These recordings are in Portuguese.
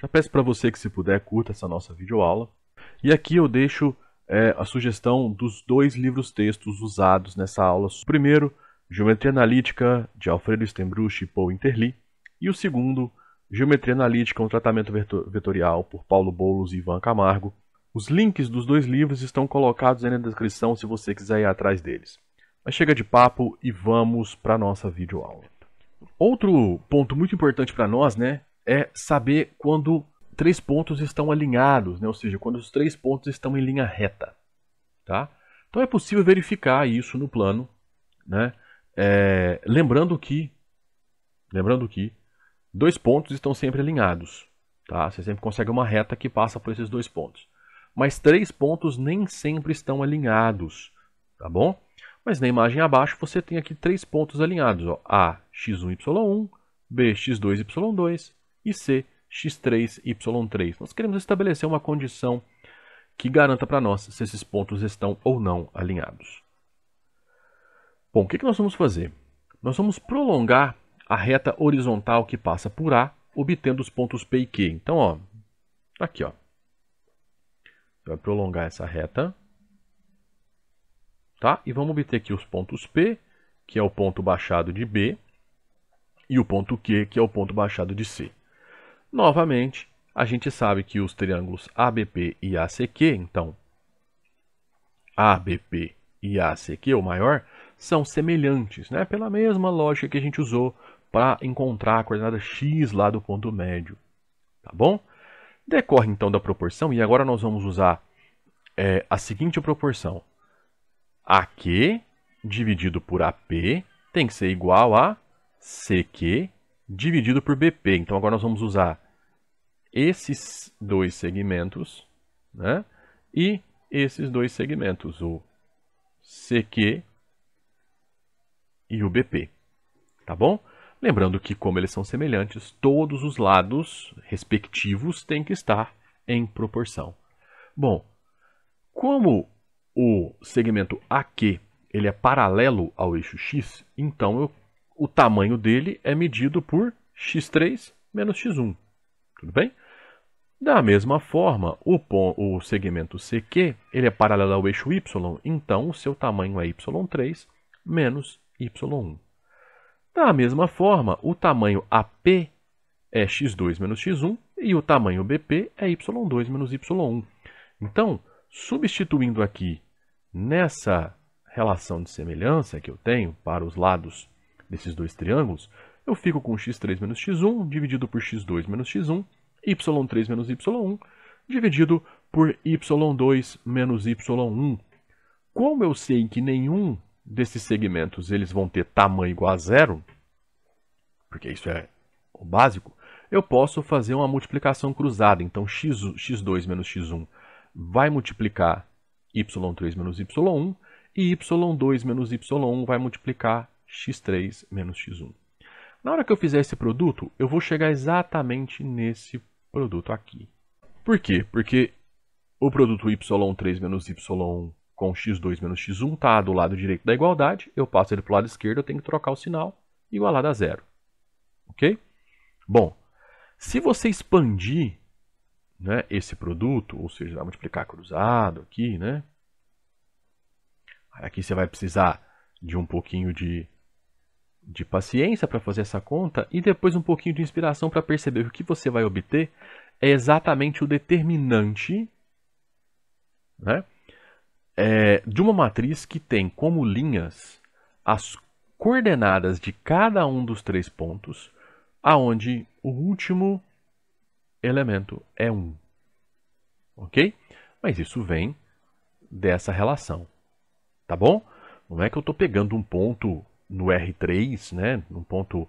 Já peço para você que se puder curta essa nossa videoaula. E aqui eu deixo é, a sugestão dos dois livros textos usados nessa aula. O primeiro, Geometria Analítica, de Alfredo Stenbruch e Paul Interli. E o segundo, Geometria Analítica, um tratamento vetorial, por Paulo Boulos e Ivan Camargo. Os links dos dois livros estão colocados aí na descrição se você quiser ir atrás deles. Mas chega de papo e vamos para a nossa videoaula. Outro ponto muito importante para nós né, é saber quando três pontos estão alinhados, né, ou seja, quando os três pontos estão em linha reta. Tá? Então é possível verificar isso no plano, né, é, lembrando que lembrando que dois pontos estão sempre alinhados. Tá? Você sempre consegue uma reta que passa por esses dois pontos. Mas três pontos nem sempre estão alinhados. Tá bom? Mas na imagem abaixo você tem aqui três pontos alinhados. Ó, A, x1, y1, B, x2, y2 e C, x3, y3. Nós queremos estabelecer uma condição que garanta para nós se esses pontos estão ou não alinhados. Bom, o que, que nós vamos fazer? Nós vamos prolongar a reta horizontal que passa por A, obtendo os pontos P e Q. Então, ó, aqui, ó. Você vai prolongar essa reta Tá? E vamos obter aqui os pontos P, que é o ponto baixado de B, e o ponto Q, que é o ponto baixado de C. Novamente, a gente sabe que os triângulos ABP e ACQ, então, ABP e ACQ, o maior, são semelhantes, né? pela mesma lógica que a gente usou para encontrar a coordenada x lá do ponto médio. Tá bom? Decorre então da proporção, e agora nós vamos usar é, a seguinte proporção. AQ dividido por AP tem que ser igual a CQ dividido por BP. Então agora nós vamos usar esses dois segmentos né? e esses dois segmentos, o CQ e o BP. Tá bom? Lembrando que, como eles são semelhantes, todos os lados respectivos têm que estar em proporção. Bom, como o segmento AQ ele é paralelo ao eixo x, então eu, o tamanho dele é medido por x3 menos x1. Tudo bem? Da mesma forma, o, o segmento CQ ele é paralelo ao eixo y, então o seu tamanho é y3 menos y1. Da mesma forma, o tamanho AP é x2 menos x1 e o tamanho BP é y2 menos y1. Então, Substituindo aqui nessa relação de semelhança que eu tenho para os lados desses dois triângulos, eu fico com x3 menos x1 dividido por x2 menos x1, y3 menos y1 dividido por y2 menos y1. Como eu sei que nenhum desses segmentos eles vão ter tamanho igual a zero, porque isso é o básico, eu posso fazer uma multiplicação cruzada. Então, x, x2 menos x1 vai multiplicar y3 menos y1 e y2 menos y1 vai multiplicar x3 menos x1. Na hora que eu fizer esse produto, eu vou chegar exatamente nesse produto aqui. Por quê? Porque o produto y3 menos y1 com x2 menos x1 está do lado direito da igualdade, eu passo ele para o lado esquerdo, eu tenho que trocar o sinal, igualado a zero. Ok? Bom, se você expandir né, esse produto, ou seja, vai multiplicar cruzado aqui, né? Aqui você vai precisar de um pouquinho de, de paciência para fazer essa conta e depois um pouquinho de inspiração para perceber que o que você vai obter é exatamente o determinante né, é, de uma matriz que tem como linhas as coordenadas de cada um dos três pontos, aonde o último elemento é 1. Ok? Mas isso vem dessa relação. Tá bom? Não é que eu estou pegando um ponto no R3, né, um ponto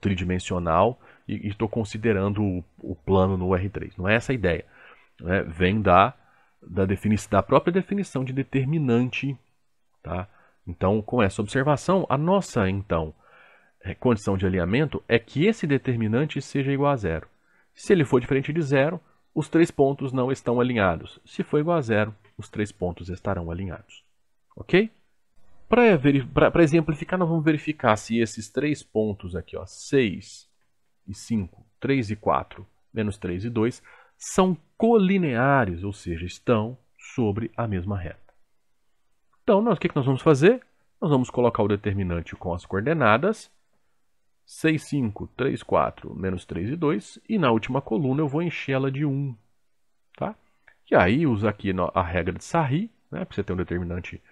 tridimensional, e estou considerando o, o, plano no R3. Não é essa a ideia. Né? Vem da, da, da própria definição de determinante. Tá? Então, com essa observação, a nossa então é, condição de alinhamento é que esse determinante seja igual a zero. Se ele for diferente de zero, os três pontos não estão alinhados. Se for igual a zero, os três pontos estarão alinhados. Ok? Para exemplificar, nós vamos verificar se esses três pontos aqui, ó, 6 e 5, 3 e 4, menos 3 e 2 são colineares, ou seja, estão sobre a mesma reta. Então, nós, o que, que nós vamos fazer? Nós vamos colocar o determinante com as coordenadas 6, 5, 3, 4, menos 3 e 2, e na última coluna eu vou encher ela de 1. Tá? E aí, usa aqui a regra de Sarri, né, para você ter um determinante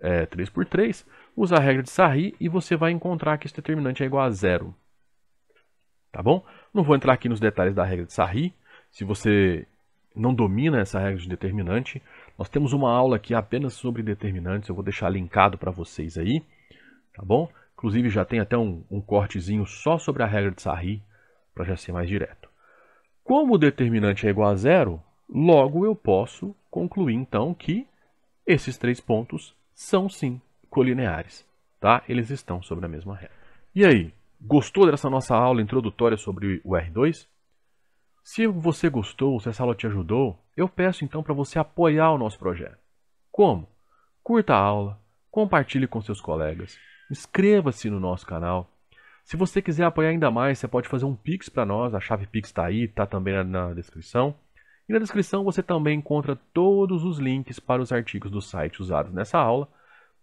é, 3 por 3, usa a regra de Sarri e você vai encontrar que esse determinante é igual a zero. Tá bom? Não vou entrar aqui nos detalhes da regra de Sarri. Se você não domina essa regra de determinante, nós temos uma aula aqui apenas sobre determinantes. Eu vou deixar linkado para vocês aí. Tá bom? Inclusive já tem até um, um cortezinho só sobre a regra de Sarri, para já ser mais direto. Como o determinante é igual a zero, logo eu posso concluir então que esses três pontos são sim colineares. Tá? Eles estão sobre a mesma reta. E aí, gostou dessa nossa aula introdutória sobre o R2? Se você gostou, se essa aula te ajudou, eu peço então para você apoiar o nosso projeto. Como? Curta a aula, compartilhe com seus colegas, inscreva-se no nosso canal. Se você quiser apoiar ainda mais, você pode fazer um Pix para nós, a chave Pix está aí, está também na, na descrição. E na descrição você também encontra todos os links para os artigos do site usados nessa aula,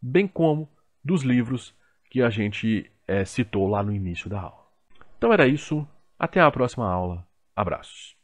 bem como dos livros que a gente é, citou lá no início da aula. Então era isso, até a próxima aula. Abraços.